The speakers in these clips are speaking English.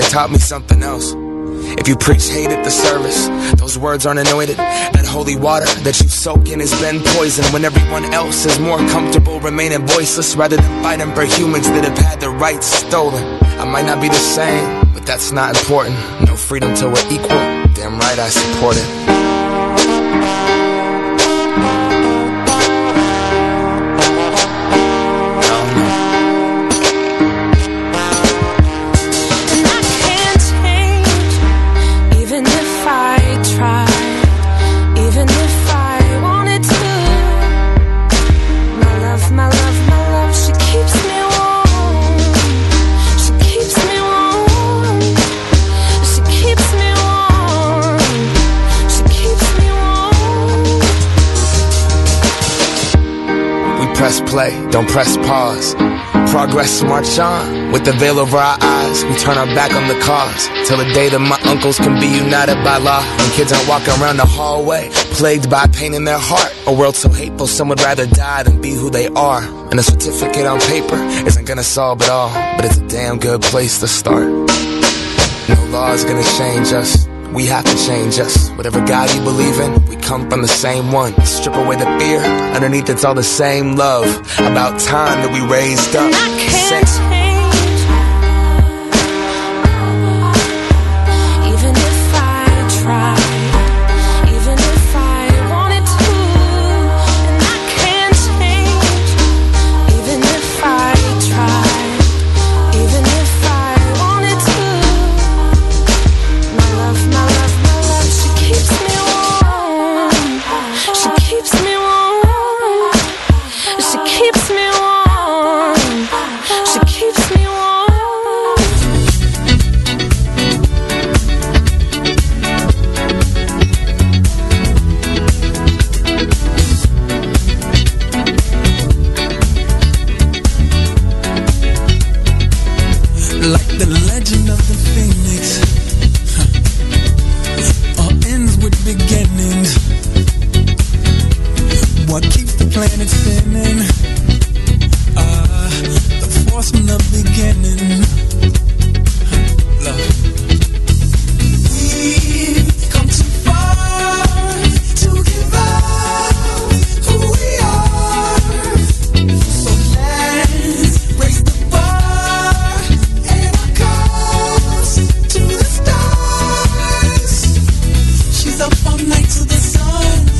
they taught me something else. If you preach hate at the service, those words aren't anointed. That holy water that you soak in has been poisoned when everyone else is more comfortable remaining voiceless rather than fighting for humans that have had their rights stolen. I might not be the same, but that's not important. No freedom till we're equal. Damn right I support it. Don't press pause. Progress march on. With the veil over our eyes, we turn our back on the cause. Till the day that my uncles can be united by law. And kids aren't walking around the hallway, plagued by pain in their heart. A world so hateful, some would rather die than be who they are. And a certificate on paper isn't gonna solve it all, but it's a damn good place to start. No law is gonna change us. We have to change us. Whatever God you believe in, we come from the same one. Strip away the fear. Underneath it's all the same love. About time that we raised up. And planet spinning? Ah, the force from the beginning. We've come too far to give up who we are. So let's the bar and our to the stars. She's up all night to the sun.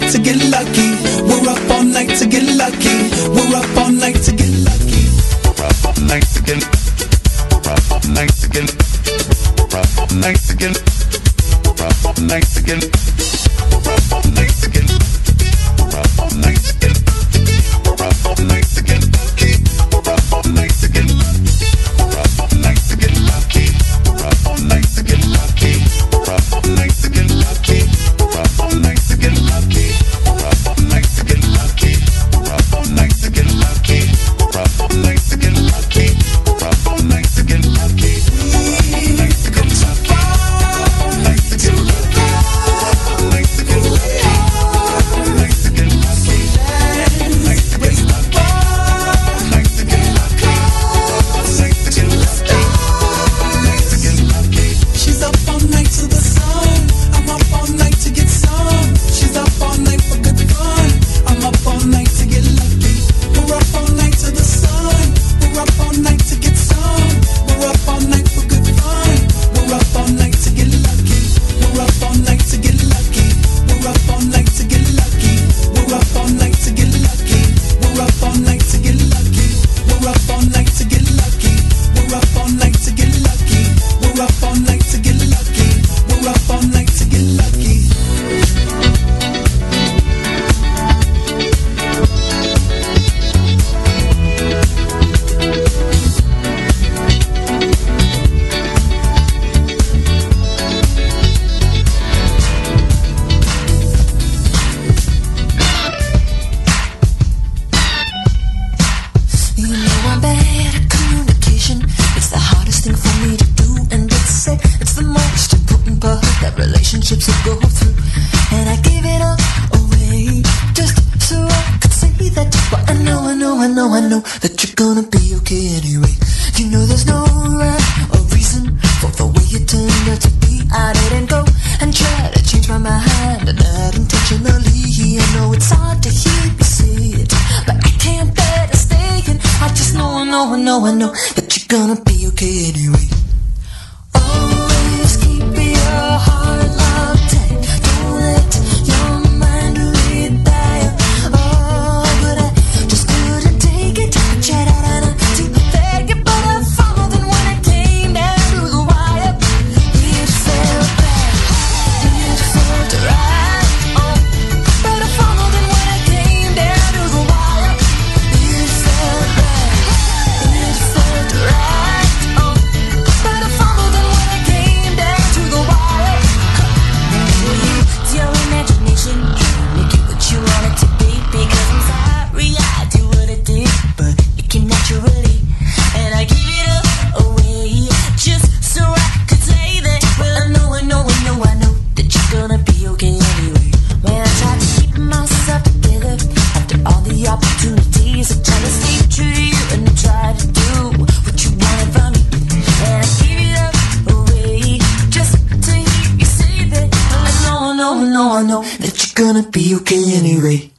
to get lucky. up on like know, I know, I know that you're gonna be okay anyway. gonna be okay anyway.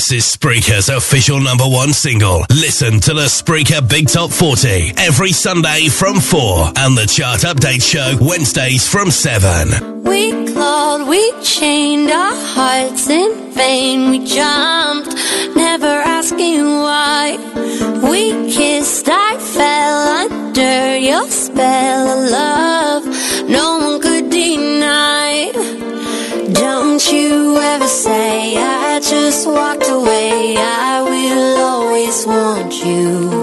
This is Spreaker's official number one single. Listen to the Spreaker Big Top 40 every Sunday from 4 and the Chart Update Show Wednesdays from 7. We clawed, we chained our hearts in vain. We jumped, never asking why. We kissed, I fell under your spell of love. Just walked away. I will always want you.